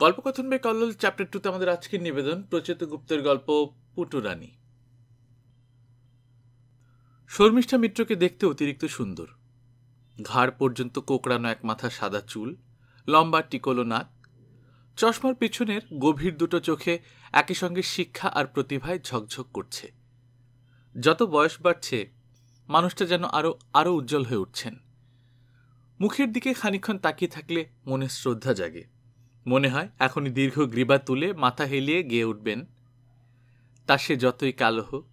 গল্পকথন বে কল্লোল চ্যাপ্টার টুতে আমাদের আজকের নিবেদন প্রচেত গুপ্তের গল্প পুটুরানী শর্মিষ্ঠা মিত্রকে দেখতে অতিরিক্ত সুন্দর। ঘাড় পর্যন্ত কোকড়ানো এক মাথা সাদা চুল, লম্বা টিকলো নাক, চশমার পিছনের গভীর দুটো চোখে একই সঙ্গে শিক্ষা আর প্রতিভায় ঝকঝক করছে। যত বয়স বাড়ছে, মানুষটা যেন আরও আরও উজ্জ্বল হয়ে উঠছেন। মুখের দিকে খানিক্ষণ তাকিয়ে থাকলে মনে শ্রদ্ধা জাগে। মনে হয় এখনই দীর্ঘ গ্রীবা তুলে মাথা হেলিয়ে গিয়ে উঠবেন। তা সে যতই কালো হোক,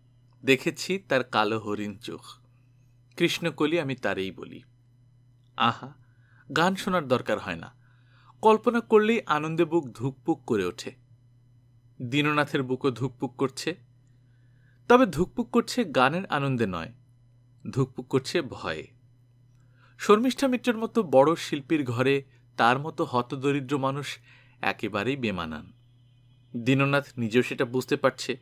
দেখেছি তার কালো হরিণ চোখ। কৃষ্ণকলি আমি তারেই বলি। আহা, গান শোনার দরকার হয় না। কল্পনা করলেই আনন্দে বুক ধুকপুক করে ওঠে। দীননাথের বুকও ধুকপুক করছে। তবে ধুকপুক করছে গানের আনন্দে নয়, ধুকপুক করছে ভয়ে। শর্মিষ্ঠা মিত্রের মতো বড় শিল্পীর ঘরে তার মতো হতদরিদ্র মানুষ একেবারেই বেমানান। দীননাথ নিজেও সেটা বুঝতে পারছে।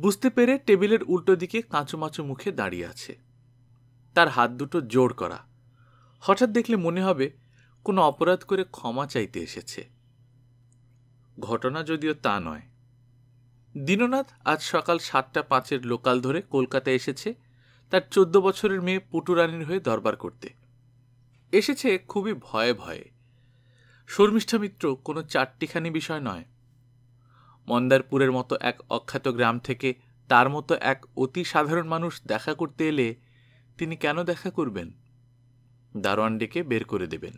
বুঝতে পেরে টেবিলের উল্টো দিকে কাঁচুমাচু মুখে দাঁড়িয়ে আছে। তার হাত দুটো জোর করা। হঠাৎ দেখলে মনে হবে কোনো অপরাধ করে ক্ষমা চাইতে এসেছে। ঘটনা যদিও তা নয়। দীননাথ আজ সকাল সাতটা পাঁচের লোকাল ধরে কলকাতা এসেছে তার চোদ্দ বছরের মেয়ে পুটুরানির হয়ে দরবার করতে। এসেছে খুবই ভয়ে ভয়ে। শর্মিষ্ঠা মিত্র কোনো চারটিখানি বিষয় নয়। মন্দারপুরের মতো এক অখ্যাত গ্রাম থেকে তার মতো এক অতি সাধারণ মানুষ দেখা করতে এলে তিনি কেন দেখা করবেন? দারোয়ান ডেকে বের করে দেবেন।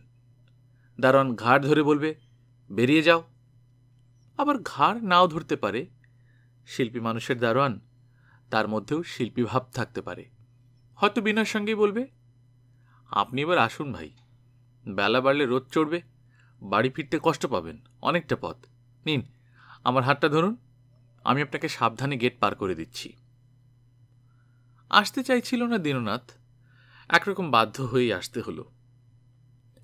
দারোয়ান ঘাড় ধরে বলবে, বেরিয়ে যাও। আবার ঘাড় নাও ধরতে পারে। শিল্পী মানুষের দারোয়ান তার মধ্যেও শিল্পী ভাব থাকতে পারে। হয়তো বিনয়ের সঙ্গেই বলবে আপনি এবার আসুন ভাই। বেলা বাড়লে রোদ চড়বে, বাড়ি ফিরতে কষ্ট পাবেন, অনেকটা পথ। নিন, আমার হাতটা ধরুন, আমি আপনাকে সাবধানে গেট পার করে দিচ্ছি। আসতে চাইছিল না দীননাথ, একরকম বাধ্য হয়েই আসতে হলো।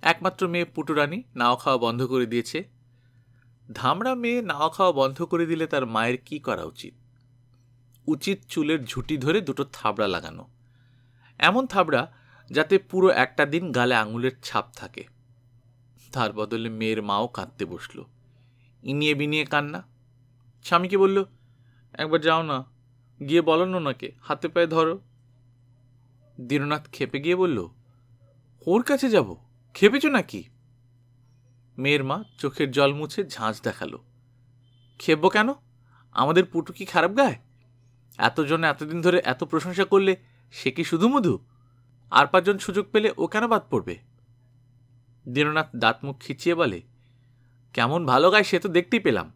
একমাত্র মেয়ে পুটুরানি নাও খাওয়া বন্ধ করে দিয়েছে। ধামড়া মেয়ে নাও খাওয়া বন্ধ করে দিলে তার মায়ের কি করা উচিত? উচিত চুলের ঝুঁটি ধরে দুটো থাবড়া লাগানো। এমন থাবড়া যাতে পুরো একটা দিন গালে আঙুলের ছাপ থাকে। তার বদলে মেয়ের মাও কাঁদতে বসল। ইনিয়ে বিনিয়ে কান্না। স্বামীকে বলল, একবার যাও না, গিয়ে বলো না ওনাকে, হাতে পায়ে ধরো। দীননাথ খেপে গিয়ে বলল, ওর কাছে যাব? খেপেছ নাকি? মেয়ের মা চোখের জল মুছে ঝাঁঝ দেখাল। খেপব কেন? আমাদের পুটু কি খারাপ গায়? এতজনে এতদিন ধরে এত প্রশংসা করলে সে কি শুধু মধু? আর পাঁচজন সুযোগ পেলে ও কেন বাদ পড়বে? দীননাথ দাঁত মুখ খিচিয়ে বলে, কেমন ভালো গায় সে তো দেখতেই পেলাম।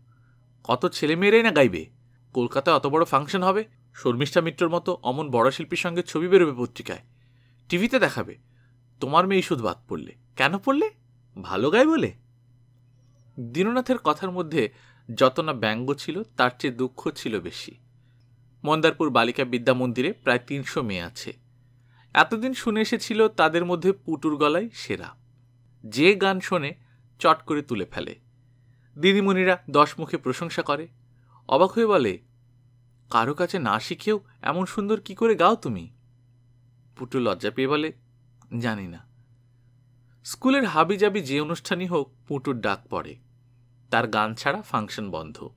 কত ছেলে মেয়েরাই না গাইবে। কলকাতায় অত বড় ফাংশন হবে? শর্মিষ্ঠা মিত্রর মতো অমন বড় শিল্পীর সঙ্গে ছবি বেরোবে পত্রিকায়। টিভিতে দেখাবে। তোমার মেয়ে শুধু বাদ পড়লে। কেন পড়লে? ভালো গায় বলে। দীননাথের কথার মধ্যে যত না ব্যঙ্গ ছিল, তার চেয়ে দুঃখ ছিল বেশি। মন্দারপুর বালিকা বিদ্যা মন্দিরে প্রায় তিনশো মেয়ে আছে। এতদিন শুনে এসেছিল তাদের মধ্যে পুটুর গলায় সেরা। যে গান শোনে, চট করে তুলে ফেলে। দিদিমণিরা দশ মুখে প্রশংসা করে। অবাক হয়ে বলে, কারও কাছে না শিখেও এমন সুন্দর কি করে গাও তুমি? পুটু লজ্জা পেয়ে বলে, জানি না। স্কুলের হাবিজাবি যে অনুষ্ঠানই হোক, পুটুর ডাক পড়ে। তার গান ছাড়া ফাংশন বন্ধ।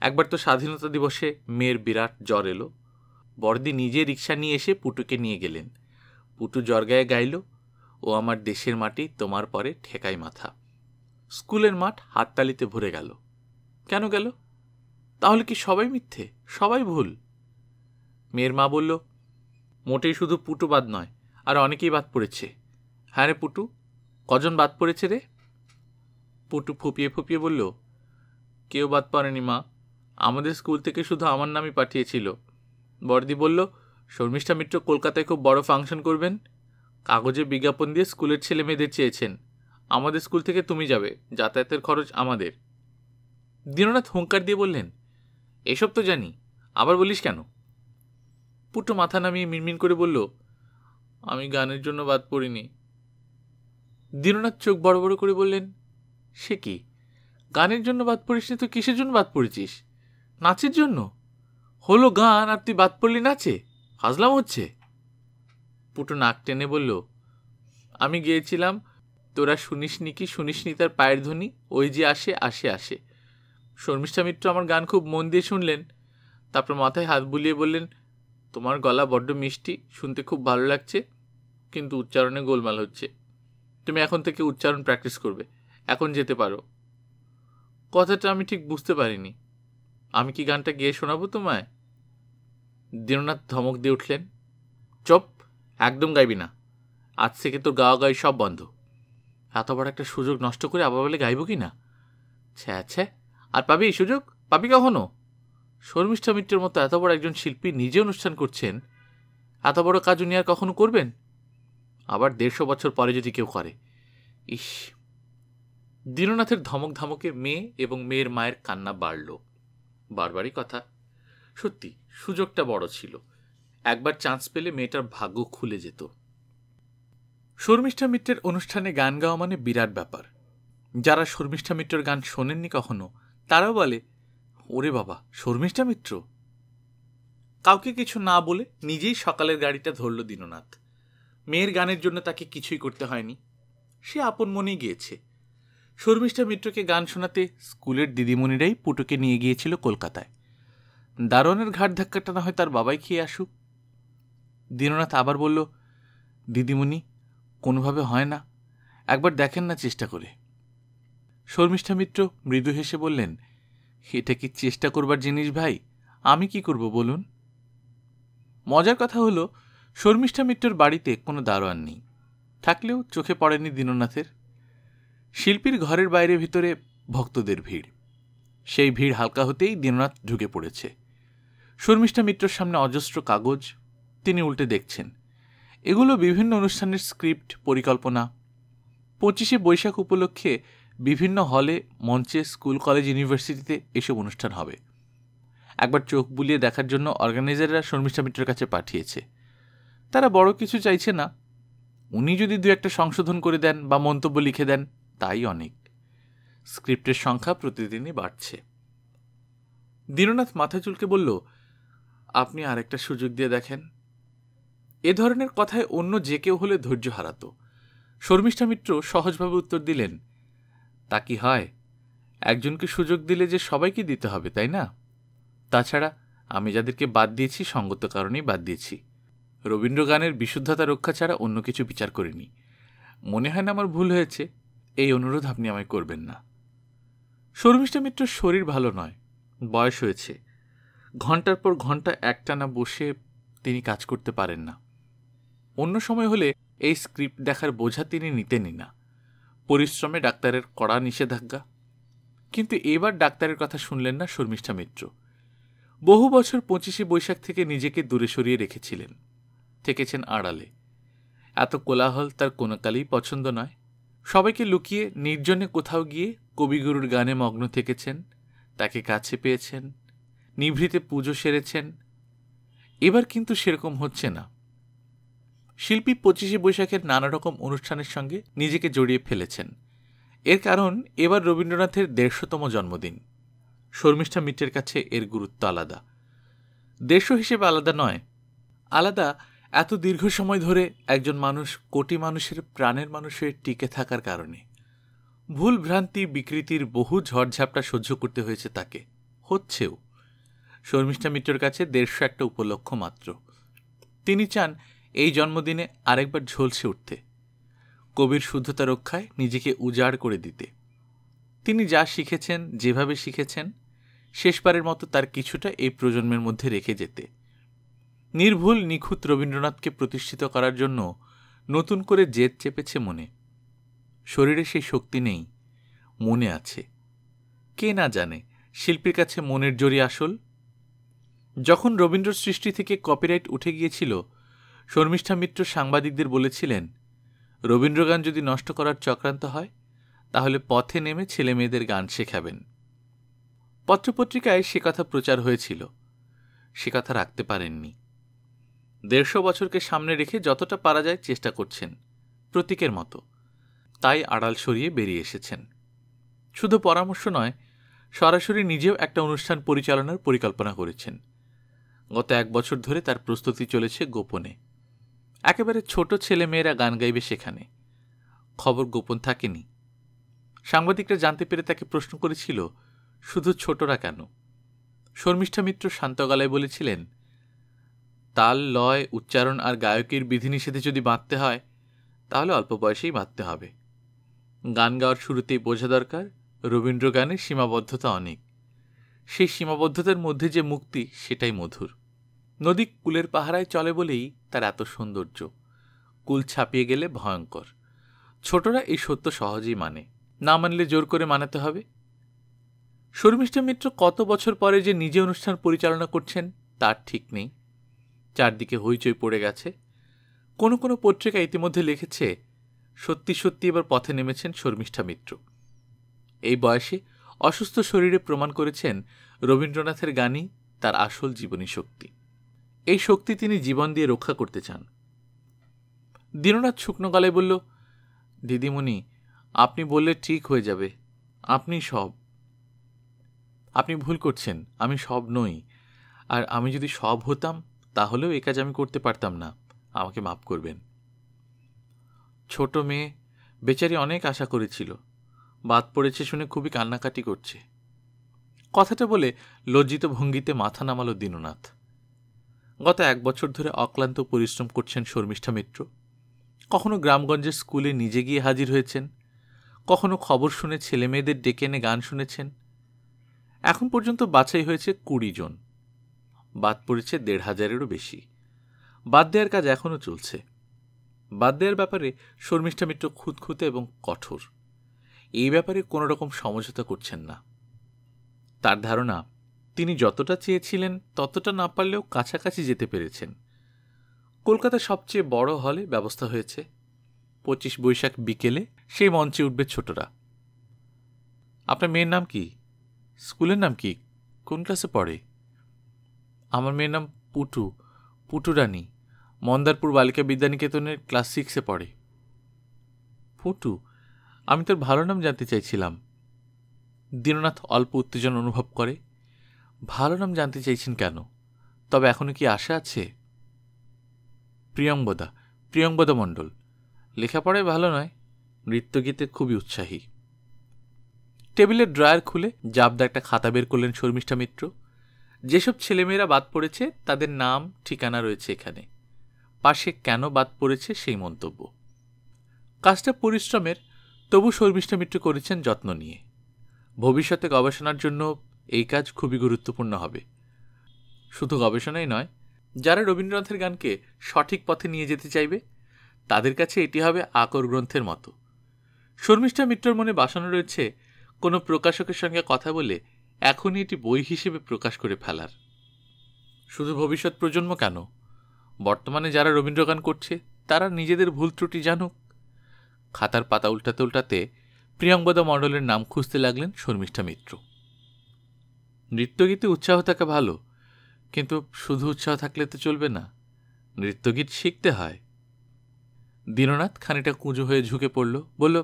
একবার তো স্বাধীনতা দিবসে মেয়ের বিরাট জ্বর এলো। বড়দি নিজে রিক্সা নিয়ে এসে পুটুকে নিয়ে গেলেন। পুটু জ্বর গায়ে গাইল, ও আমার দেশের মাটি, তোমার পরে ঠেকাই মাথা। স্কুলের মাঠ হাততালিতে ভরে গেল। কেন গেল? তাহলে কি সবাই মিথ্যে? সবাই ভুল? মেয়ের মা বলল, মোটেই শুধু পুটু বাদ নয়, আর অনেকেই বাদ পড়েছে। হ্যাঁ রে পুটু, কজন বাদ পড়েছে রে? পুটু ফুপিয়ে ফুপিয়ে বলল, কেউ বাদ পড়েনি মা। আমাদের স্কুল থেকে শুধু আমার নামই পাঠিয়েছিল। বড়দি বলল, শর্মিষ্ঠা মিত্র কলকাতায় খুব বড় ফাংশন করবেন। কাগজে বিজ্ঞাপন দিয়ে স্কুলের ছেলে মেয়েদের চেয়েছেন। আমাদের স্কুল থেকে তুমি যাবে, যাতায়াতের খরচ আমাদের। দীননাথ হুঙ্কার দিয়ে বললেন, এসব তো জানি, আবার বলিস কেন? পুটু মাথা নামিয়ে মিনমিন করে বলল, আমি গানের জন্য বাদ পড়িনি। দীননাথ চোখ বড় বড় করে বললেন, সে কি? গানের জন্য বাদ পড়িসনি তো কিসের জন্য বাদ পড়েছিস? নাচের জন্য? হলো গান আর তুই বাদ পড়লি নাচে? হাজলাম হচ্ছে। পুটু নাক টেনে বলল, আমি গিয়েছিলাম, তোরা শুনিসনি কি? শুনিসনি তার পায়ের ধ্বনি? ওই যে আসে আসে আসে। শর্মিষ্ঠা মিত্র আমার গান খুব মন দিয়ে শুনলেন। তারপর মাথায় হাত বুলিয়ে বললেন, তোমার গলা বড্ড মিষ্টি, শুনতে খুব ভালো লাগছে, কিন্তু উচ্চারণে গোলমাল হচ্ছে। তুমি এখন থেকে উচ্চারণ প্র্যাকটিস করবে, এখন যেতে পারো। কথাটা আমি ঠিক বুঝতে পারিনি। আমি কি গানটা গেয়ে শোনাবো তোমায়? দীননাথ ধমক দিয়ে উঠলেন, চপ, একদম গাইবি না। আজ থেকে তোর গাওয়া গাই সব বন্ধ। এত বড় একটা সুযোগ নষ্ট করে আবার বলে গাইব কি না? ছ্যা ছ্যা, আর পাবি এই সুযোগ? পাবি কখনো? শর্মিষ্ঠা মিত্রের মতো এত বড় একজন শিল্পী নিজে অনুষ্ঠান করছেন, এত বড় কাজ উনি আর কখনো করবেন? আবার দেড়শো বছর পরে যদি কেউ করে। ইস। দীননাথের ধমক ধমকে মেয়ে এবং মেয়ের মায়ের কান্না বাড়ল। বারবারই কথা। সত্যি, সুযোগটা বড় ছিল। একবার চান্স পেলে মেয়েটার ভাগ্য খুলে যেত। শর্মিষ্ঠা মিত্রের অনুষ্ঠানে গান গাওয়া মানে বিরাট ব্যাপার। যারা শর্মিষ্ঠা মিত্রর গান শোনেননি কখনো, তারাও বলে, ওরে বাবা, শর্মিষ্ঠা মিত্র? কাউকে কিছু না বলে নিজেই সকালের গাড়িটা ধরল দীননাথ। মেয়ের গানের জন্য তাকে কিছুই করতে হয়নি। সে আপন মনেই গিয়েছে। শর্মিষ্ঠা মিত্রকে গান শোনাতে স্কুলের দিদিমণিরাই পুটুকে নিয়ে গিয়েছিল কলকাতায়। দারোয়ানের ঘাট ধাক্কাটা না হয় তার বাবাই খেয়ে আসুক। দীননাথ আবার বলল, দিদিমণি, কোনোভাবে হয় না। একবার দেখেন না চেষ্টা করে। শর্মিষ্ঠা মিত্র মৃদু হেসে বললেন, এটা কি চেষ্টা করবার জিনিস ভাই? আমি কি করব বলুন? মজার কথা হলো, শর্মিষ্ঠা মিত্রর বাড়িতে কোনো দারোয়ান নেই। থাকলেও চোখে পড়েনি দীননাথের। শিল্পীর ঘরের বাইরে ভিতরে ভক্তদের ভিড়। সেই ভিড় হালকা হতেই দীননাথ ঢুকে পড়েছে। শর্মিষ্ঠা মিত্রর সামনে অজস্র কাগজ, তিনি উল্টে দেখছেন। এগুলো বিভিন্ন অনুষ্ঠানের স্ক্রিপ্ট, পরিকল্পনা। পঁচিশে বৈশাখ উপলক্ষে বিভিন্ন হলে, মঞ্চে, স্কুল, কলেজ, ইউনিভার্সিটিতে এসব অনুষ্ঠান হবে। একবার চোখ বুলিয়ে দেখার জন্য অর্গানাইজাররা শর্মিষ্ঠা মিত্রের কাছে পাঠিয়েছে। তারা বড় কিছু চাইছে না। উনি যদি দু একটা সংশোধন করে দেন বা মন্তব্য লিখে দেন তাই অনেক। স্ক্রিপ্টের সংখ্যা প্রতিদিনই বাড়ছে। দীননাথ মাথা চুলকে বলল, আপনি আরেকটা সুযোগ দিয়ে দেখেন। এ ধরনের কথায় অন্য যে কেউ হলে ধৈর্য হারাত। শর্মিষ্ঠা মিত্র সহজভাবে উত্তর দিলেন, তা কি হয়? একজনকে সুযোগ দিলে যে সবাইকে দিতে হবে, তাই না? তাছাড়া আমি যাদেরকে বাদ দিয়েছি, সঙ্গত কারণেই বাদ দিয়েছি। রবীন্দ্র গানের বিশুদ্ধতা রক্ষা ছাড়া অন্য কিছু বিচার করিনি। মনে হয় না আমার ভুল হয়েছে। এই অনুরোধ আপনি আমায় করবেন না। শর্মিষ্ঠা মিত্রর শরীর ভালো নয়, বয়স হয়েছে। ঘণ্টার পর ঘণ্টা একটানা বসে তিনি কাজ করতে পারেন না। অন্য সময় হলে এই স্ক্রিপ্ট দেখার বোঝা তিনি নিতেনই না। পরিশ্রমে ডাক্তারের কড়া নিষেধাজ্ঞা। কিন্তু এবার ডাক্তারের কথা শুনলেন না শর্মিষ্ঠা মিত্র। বহু বছর পঁচিশে বৈশাখ থেকে নিজেকে দূরে সরিয়ে রেখেছিলেন। থেকেছেন আড়ালে। এত কোলাহল তার কোনো কালেই পছন্দ নয়। সবাইকে লুকিয়ে নির্জনে কোথাও গিয়ে কবিগুরুর গানে মগ্ন থেকেছেন, তাকে কাছে পেয়েছেন, নিভৃতে পুজো সেরেছেন। এবার কিন্তু সেরকম হচ্ছে না। শিল্পী পঁচিশে বৈশাখের নানা রকম অনুষ্ঠানের সঙ্গে নিজেকে জড়িয়ে ফেলেছেন। এর কারণ, এবার রবীন্দ্রনাথের দেড়শোতম জন্মদিন। শর্মিষ্ঠা মিত্রের কাছে এর গুরুত্ব আলাদা। দেড়শো হিসেবে আলাদা নয়, আলাদা এত দীর্ঘ সময় ধরে একজন মানুষ কোটি মানুষের প্রাণের মানুষের টিকে থাকার কারণে। ভুল ভ্রান্তি বিকৃতির বহু ঝড়ঝাপটা সহ্য করতে হয়েছে তাকে। হচ্ছেও। শর্মিষ্ঠা মিত্রর কাছে দেড়শো একটা উপলক্ষ মাত্র। তিনি চান এই জন্মদিনে আরেকবার ঝলসে উঠতে। কবির শুদ্ধতা রক্ষায় নিজেকে উজাড় করে দিতে। তিনি যা শিখেছেন, যেভাবে শিখেছেন, শেষবারের মতো তার কিছুটা এই প্রজন্মের মধ্যে রেখে যেতে। নির্ভুল নিখুঁত রবীন্দ্রনাথকে প্রতিষ্ঠিত করার জন্য নতুন করে জেদ চেপেছে মনে। শরীরে সেই শক্তি নেই, মনে আছে। কে না জানে, শিল্পীর কাছে মনের জোরি আসল? যখন রবীন্দ্র সৃষ্টি থেকে কপিরাইট উঠে গিয়েছিল, শর্মিষ্ঠা মিত্র সাংবাদিকদের বলেছিলেন, রবীন্দ্রগান যদি নষ্ট করার চক্রান্ত হয়, তাহলে পথে নেমে ছেলে মেয়েদের গান শেখাবেন। পত্রপত্রিকায় সে কথা প্রচার হয়েছিল। সে কথা রাখতে পারেননি। দেড়শো বছরকে সামনে রেখে যতটা পারা যায় চেষ্টা করছেন, প্রতীকের মতো। তাই আড়াল সরিয়ে বেরিয়ে এসেছেন। শুধু পরামর্শ নয়, সরাসরি নিজেও একটা অনুষ্ঠান পরিচালনার পরিকল্পনা করেছেন। গত এক বছর ধরে তার প্রস্তুতি চলেছে গোপনে। একেবারে ছোট ছেলে মেয়েরা গান গাইবে সেখানে। খবর গোপন থাকেনি। সাংবাদিকরা জানতে পেরে তাকে প্রশ্ন করেছিল, শুধু ছোটরা কেন? শর্মিষ্ঠা মিত্র শান্ত গলায় বলেছিলেন তাল, লয়, উচ্চারণ আর গায়কের বিধিনিষেধে যদি বাঁধতে হয়, তাহলে অল্প বয়সেই বাঁধতে হবে। গান গাওয়ার শুরুতেই বোঝা দরকার, রবীন্দ্র গানের সীমাবদ্ধতা অনেক। সেই সীমাবদ্ধতার মধ্যে যে মুক্তি, সেটাই মধুর। নদী কুলের পাহারায় চলে বলেই তার এত সৌন্দর্য। কুল ছাপিয়ে গেলে ভয়ঙ্কর। ছোটরা এই সত্য সহজেই মানে। না মানলে জোর করে মানাতে হবে। শর্মিষ্ঠা মিত্র কত বছর পরে যে নিজে অনুষ্ঠান পরিচালনা করছেন, তার ঠিক নেই। চারদিকে হইচই পড়ে গেছে। কোনো কোনো পত্রিকা ইতিমধ্যে লিখেছে, সত্যি সত্যি এবার পথে নেমেছেন শর্মিষ্ঠা মিত্র। এই বয়সে অসুস্থ শরীরে প্রমাণ করেছেন রবীন্দ্রনাথের গানই তার আসল জীবনী শক্তি। এই শক্তি তিনি জীবন দিয়ে রক্ষা করতে চান। দীননাথ শুকনো গলায় বলল, দিদিমণি, আপনি বললে ঠিক হয়ে যাবে। আপনি সব। আপনি ভুল করছেন, আমি সব নই। আর আমি যদি সব হতাম তাহলেও এ কাজ আমি করতে পারতাম না। আমাকে মাফ করবেন। ছোট মেয়ে, বেচারি অনেক আশা করেছিল। বাদ পড়েছে শুনে খুবই কান্নাকাটি করছে। কথাটা বলে লজ্জিত ভঙ্গিতে মাথা নামালো দীননাথ। গত এক বছর ধরে অক্লান্ত পরিশ্রম করছেন শর্মিষ্ঠা মিত্র। কখনো গ্রামগঞ্জের স্কুলে নিজে গিয়ে হাজির হয়েছেন। কখনো খবর শুনে ছেলে মেয়েদের ডেকে এনে গান শুনেছেন। এখন পর্যন্ত বাছাই হয়েছে কুড়ি জন। বাদ পড়েছে দেড় হাজারেরও বেশি। বাদ দেওয়ার কাজ এখনও চলছে। বাদ দেওয়ার ব্যাপারে শর্মিষ্ঠা মিত্র খুঁতখুঁতে এবং কঠোর। এই ব্যাপারে কোনো রকম সমঝোতা করছেন না। তার ধারণা, তিনি যতটা চেয়েছিলেন ততটা না পারলেও কাছাকাছি যেতে পেরেছেন। কলকাতার সবচেয়ে বড় হলে ব্যবস্থা হয়েছে। পঁচিশ বৈশাখ বিকেলে সেই মঞ্চে উঠবে ছোটরা। আপনার মেয়ের নাম কি? স্কুলের নাম কি? কোন ক্লাসে পড়ে? আমার মেয়ের নাম পুটু পুটু রানী, মন্দারপুর বালিকা বিদ্যানিকেতনের ক্লাস সিক্সে পড়ে। পুটু, আমি তোর ভালো নাম জানতে চাইছিলাম। দীননাথ অল্প উত্তেজন অনুভব করে। ভালো নাম জানতে চাইছেন কেন? তবে এখনও কি আশা আছে? প্রিয়ঙ্বদা প্রিয়ঙ্বদা মণ্ডল, লেখাপড়ায় ভালো নয়, নৃত্যগীতে খুবই উৎসাহী। টেবিলের ড্রয়ার খুলে জাবদা একটা খাতা বের করলেন শর্মিষ্ঠা মিত্র। যেসব ছেলেমেয়েরা বাদ পড়েছে, তাদের নাম, ঠিকানা রয়েছে এখানে। পাশে কেন বাদ পড়েছে সেই মন্তব্য। কাজটা পরিশ্রমের, তবু শর্মিষ্ঠা মিত্র করেছেন যত্ন নিয়ে। ভবিষ্যতে গবেষণার জন্য এই কাজ খুবই গুরুত্বপূর্ণ হবে। শুধু গবেষণাই নয়, যারা রবীন্দ্রনাথের গানকে সঠিক পথে নিয়ে যেতে চাইবে, তাদের কাছে এটি হবে আকর গ্রন্থের মতো। শর্মিষ্ঠা মিত্রর মনে বাসানো রয়েছে, কোনো প্রকাশকের সঙ্গে কথা বলে এখনই এটি বই হিসেবে প্রকাশ করে ফেলার। শুধু ভবিষ্যৎ প্রজন্ম কেন? বর্তমানে যারা রবীন্দ্রগান করছে, তারা নিজেদের ভুল ত্রুটি জানুক। খাতার পাতা উল্টাতে উল্টাতে প্রিয়ঙ্বদা মণ্ডলের নাম খুঁজতে লাগলেন শর্মিষ্ঠা মিত্র। নৃত্যগীতে উৎসাহ থাকা ভালো, কিন্তু শুধু উৎসাহ থাকলে তো চলবে না, নৃত্যগীত শিখতে হয়। দীননাথ খানিটা কুঁজো হয়ে ঝুঁকে পড়ল, বলল,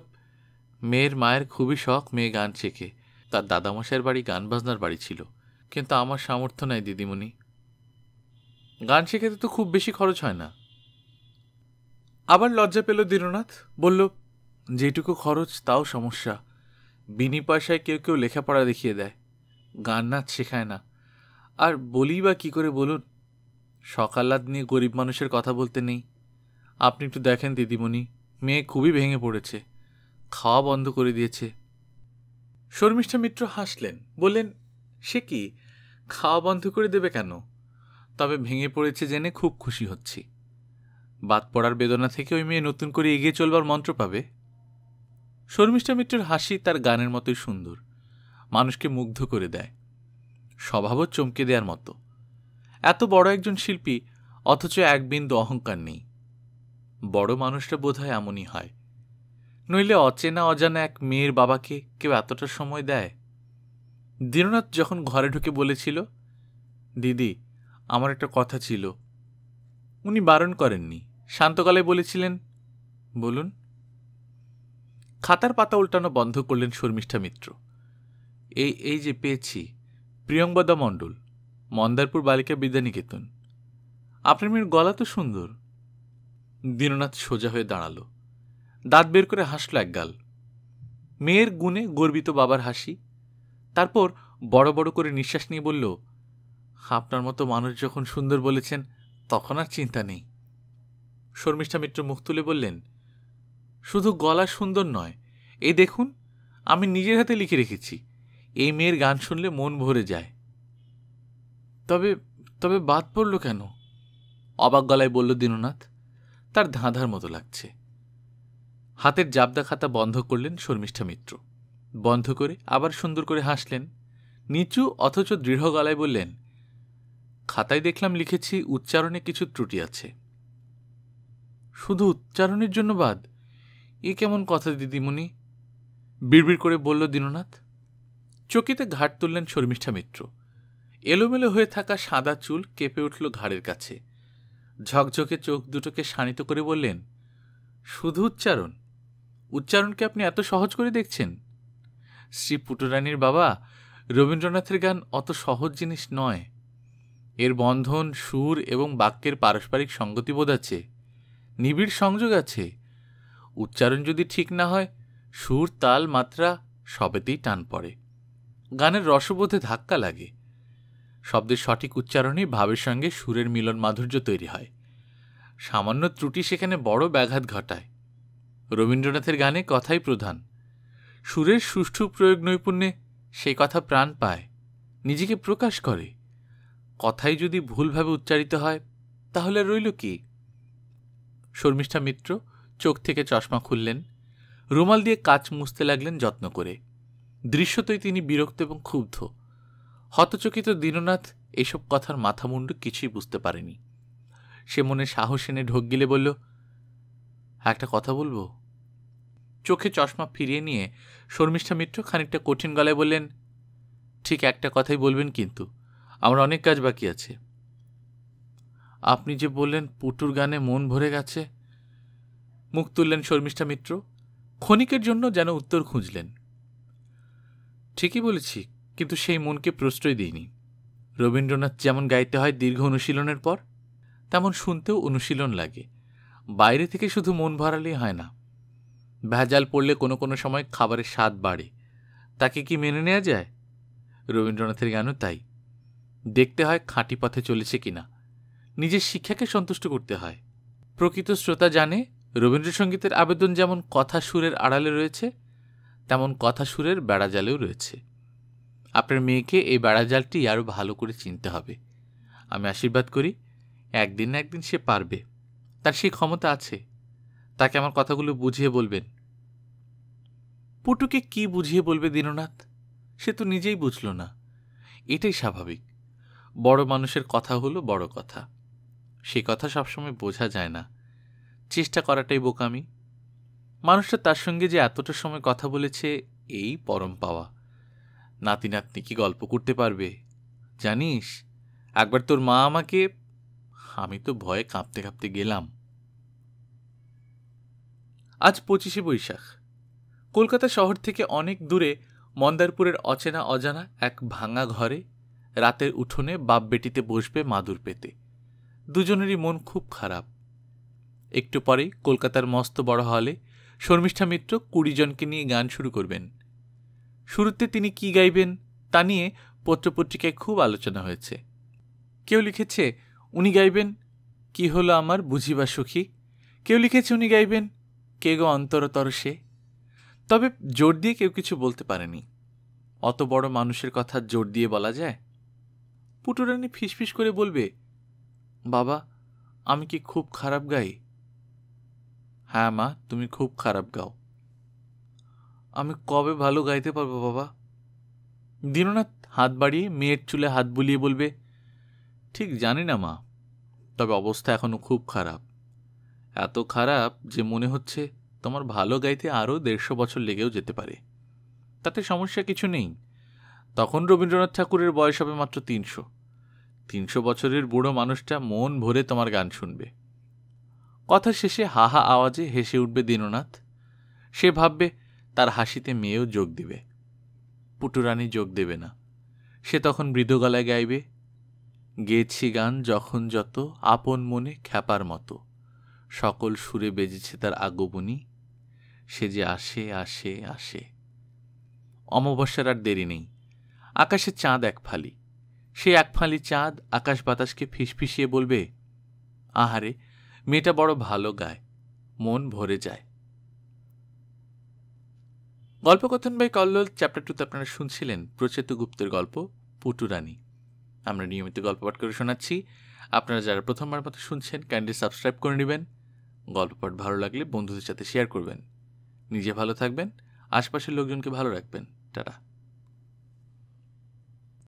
মেয়ের মায়ের খুবই শখ মেয়ে গান শেখে তার দাদামশাইয়ের বাড়ি গান বাজনার বাড়ি ছিল, কিন্তু আমার সামর্থ্য নাই দিদিমণি। গান শেখাতে তো খুব বেশি খরচ হয় না। আবার লজ্জা পেল দীননাথ, বলল, যেটুকু খরচ তাও সমস্যা। বিনি পয়সায় কেউ কেউ লেখাপড়া দেখিয়ে দেয়। গান নাচ শেখায় না। আর বলি বা কী করে বলুন? সকালাত নিয়ে গরিব মানুষের কথা বলতে নেই। আপনি একটু দেখেন দিদিমণি, মেয়ে খুবই ভেঙে পড়েছে। খাওয়া বন্ধ করে দিয়েছে। শর্মিষ্ঠা মিত্র হাসলেন, বললেন, সে কি? খাওয়া বন্ধ করে দেবে কেন? তবে ভেঙে পড়েছে জেনে খুব খুশি হচ্ছি। বাদ পড়ার বেদনা থেকে ওই মেয়ে নতুন করে এগিয়ে চলবার মন্ত্র পাবে? শর্মিষ্ঠা মিত্রের হাসি তার গানের মতোই সুন্দর। মানুষকে মুগ্ধ করে দেয়। স্বভাবও চমকে দেওয়ার মতো। এত বড় একজন শিল্পী, অথচ এক বিন্দু অহংকার নেই। বড় মানুষটা বোধ হয় এমনই হয়। নইলে অচেনা অজানা এক মেয়ের বাবাকে কেউ এতটা সময় দেয়? দীননাথ যখন ঘরে ঢুকে বলেছিল, দিদি, আমার একটা কথা ছিল। উনি বারণ করেননি। শান্তকালে বলেছিলেন, বলুন। খাতার পাতা উল্টানো বন্ধ করলেন শর্মিষ্ঠা মিত্র। এই এই যে পেয়েছি প্রিয়ঙ্বদা মণ্ডল, মন্দারপুর বালিকা বিদ্যানিকেতন। আপনার মেয়ের গলা তো সুন্দর। দীননাথ সোজা হয়ে দাঁড়াল। দাঁত বের করে হাসল একগাল। মেয়ের গুণে গর্বিত বাবার হাসি। তারপর বড় বড় করে নিঃশ্বাস নিয়ে বলল, আপনার মতো মানুষ যখন সুন্দর বলেছেন, তখন আর চিন্তা নেই। শর্মিষ্ঠা মিত্র মুখ তুলে বললেন, শুধু গলা সুন্দর নয়, এই দেখুন, আমি নিজের হাতে লিখে রেখেছি। এই মেয়ের গান শুনলে মন ভরে যায়। তবে তবে বাদ পড়ল কেন? অবাক গলায় বলল দীননাথ, তার ধাঁধার মতো লাগছে। হাতের জাবদা খাতা বন্ধ করলেন শর্মিষ্ঠা মিত্র। বন্ধ করে আবার সুন্দর করে হাসলেন। নিচু অথচ দৃঢ় গলায় বললেন, খাতায় দেখলাম লিখেছি উচ্চারণে কিছু ত্রুটি আছে। শুধু উচ্চারণের জন্য বাদ, এ কেমন কথা দিদিমণি? বিড়বিড় করে বলল দীননাথ। চকিতে ঘাট তুললেন শর্মিষ্ঠা মিত্র। এলোমেলো হয়ে থাকা সাদা চুল কেঁপে উঠল ঘাড়ের কাছে। ঝকঝকে চোখ দুটোকে শানিত করে বললেন, শুধু উচ্চারণ? উচ্চারণকে আপনি এত সহজ করে দেখছেন? শ্রী পুটুরানীর বাবা রবীন্দ্রনাথের গান অত সহজ জিনিস নয়। এর বন্ধন, সুর এবং বাক্যের পারস্পরিক সঙ্গতিবোধ আছে নিবিড় সংযোগ আছে। উচ্চারণ যদি ঠিক না হয়, সুর, তাল, মাত্রা সবেতেই টান পড়ে। গানের রসবোধে ধাক্কা লাগে। শব্দের সঠিক উচ্চারণে ভাবের সঙ্গে সুরের মিলন মাধুর্য তৈরি হয়। সামান্য ত্রুটি সেখানে বড় ব্যাঘাত ঘটায়। রবীন্দ্রনাথের গানে কথাই প্রধান। সুরের সুষ্ঠু প্রয়োগ নৈপুণ্যে সেই কথা প্রাণ পায়, নিজেকে প্রকাশ করে। কথাই যদি ভুলভাবে উচ্চারিত হয়, তাহলে রইল কি? শর্মিষ্ঠা মিত্র চোখ থেকে চশমা খুললেন, রুমাল দিয়ে কাচ মুছতে লাগলেন যত্ন করে। দৃশ্যতই তিনি বিরক্ত এবং ক্ষুব্ধ। হতচকিত দীননাথ এসব কথার মাথামুন্ডু কিছুই বুঝতে পারেনি। সে মনে সাহস এনে ঢোক গিলে বলল একটা কথা বলব? চোখে চশমা ফিরিয়ে নিয়ে শর্মিষ্ঠা মিত্র খানিকটা কঠিন গলায় বললেন, ঠিক একটা কথাই বলবেন কিন্তু, আমার অনেক কাজ বাকি আছে। আপনি যে বললেন পুটুর গানে মন ভরে গেছে, মুখ তুললেন শর্মিষ্ঠা মিত্র, ক্ষণিকের জন্য যেন উত্তর খুঁজলেন। ঠিকই বলেছি, কিন্তু সেই মনকে প্রশ্রয় দিইনি। রবীন্দ্রনাথ যেমন গাইতে হয় দীর্ঘ অনুশীলনের পর, তেমন শুনতেও অনুশীলন লাগে। বাইরে থেকে শুধু মন ভরালেই হয় না। ভেজাল পড়লে কোনো কোনো সময় খাবারের স্বাদ বাড়ে। তাকে কি মেনে নেওয়া যায়? রবীন্দ্রনাথের গানও তাই। দেখতে হয় খাঁটি পথে চলেছে কিনা। নিজের শিক্ষাকে সন্তুষ্ট করতে হয়। প্রকৃত শ্রোতা জানে, রবীন্দ্রসঙ্গীতের আবেদন যেমন কথা সুরের আড়ালে রয়েছে, তেমন কথা সুরের বেড়াজালেও রয়েছে। আপনার মেয়েকে এই বেড়াজালটি আরও ভালো করে চিনতে হবে। আমি আশীর্বাদ করি, একদিন না একদিন সে পারবে। তার সেই ক্ষমতা আছে। তাকে আমার কথাগুলো বুঝিয়ে বলবেন। পুটুকে কি বুঝিয়ে বলবে দীননাথ? সে তো নিজেই বুঝল না। এটাই স্বাভাবিক। বড় মানুষের কথা হলো বড় কথা। সে কথা সবসময় বোঝা যায় না। চেষ্টা করাটাই বোকামি। মানুষটা তার সঙ্গে যে এতটা সময় কথা বলেছে, এই পরম পাওয়া। নাতি নাতনি কি গল্প করতে পারবে? জানিস, একবার তোর মা আমাকে, আমি তো ভয়ে কাঁপতে কাঁপতে গেলাম। আজ পঁচিশে বৈশাখ। কলকাতা শহর থেকে অনেক দূরে মন্দারপুরের অচেনা অজানা এক ভাঙা ঘরে রাতের উঠোনে বাপ বেটিতে বসবে মাদুর পেতে। দুজনেরই মন খুব খারাপ। একটু পরেই কলকাতার মস্ত বড় হলে শর্মিষ্ঠা মিত্র কুড়ি জনকে নিয়ে গান শুরু করবেন। শুরুতে তিনি কি গাইবেন তা নিয়ে পত্রপত্রিকায় খুব আলোচনা হয়েছে। কেউ লিখেছে, উনি গাইবেন, কি হলো আমার বুঝিবা সুখী? কেউ লিখেছে, উনি গাইবেন কে গো অন্তরতর সে? তবে জোর দিয়ে কেউ কিছু বলতে পারেনি। অত বড় মানুষের কথা জোর দিয়ে বলা যায়? পুটুরানি ফিসফিস করে বলবে, বাবা, আমি কি খুব খারাপ গাই? হ্যাঁ মা, তুমি খুব খারাপ গাও। আমি কবে ভালো গাইতে পারব বাবা? দীননাথ হাত বাড়িয়ে মেয়ের চুলে হাত বুলিয়ে বলবে, ঠিক জানি না মা, তবে অবস্থা এখনও খুব খারাপ। এত খারাপ যে মনে হচ্ছে তোমার ভালো গাইতে আরও দেড়শো বছর লেগেও যেতে পারে। তাতে সমস্যা কিছু নেই। তখন রবীন্দ্রনাথ ঠাকুরের বয়স হবে মাত্র তিনশো। তিনশো বছরের বুড়ো মানুষটা মন ভরে তোমার গান শুনবে। কথা শেষে হাহা আওয়াজে হেসে উঠবে দীননাথ। সে ভাববে তার হাসিতে মেয়েও যোগ দিবে। পুটুরানি যোগ দেবে না। সে তখন মৃদু গলায় গাইবে, গেয়েছি গান যখন যত, আপন মনে খ্যাপার মতো। সকল সুরে বেজেছে তার আগমনী। সে যে আসে আসে আসে। অমাবস্যার আর দেরি নেই। আকাশে চাঁদ এক ফালি। সে এক ফালি চাঁদ আকাশ বাতাসকে ফিসফিসিয়ে বলবে, আহারে, মেয়েটা বড় ভালো গায়, মন ভরে যায়। গল্পকথন বাই কল্লোল, চ্যাপ্টার টুতে আপনারা শুনছিলেন প্রচেত গুপ্তের গল্প পুটুরানী আমরা নিয়মিত গল্প পাঠ করে শোনাচ্ছি। আপনারা যারা প্রথমবার মতো শুনছেন কাইন্ডলি সাবস্ক্রাইব করে নেবেন। গল্প পাঠ ভালো লাগলে বন্ধুদের সাথে শেয়ার করবেন। নিজে ভালো থাকবেন, আশপাশের লোকজনকে ভালো রাখবেন। টাটা।